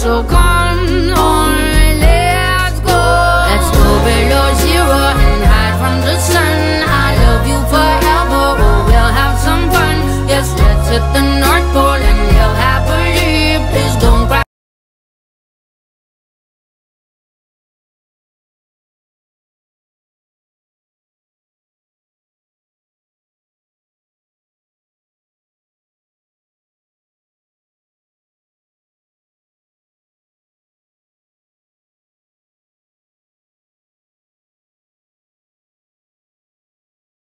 so gone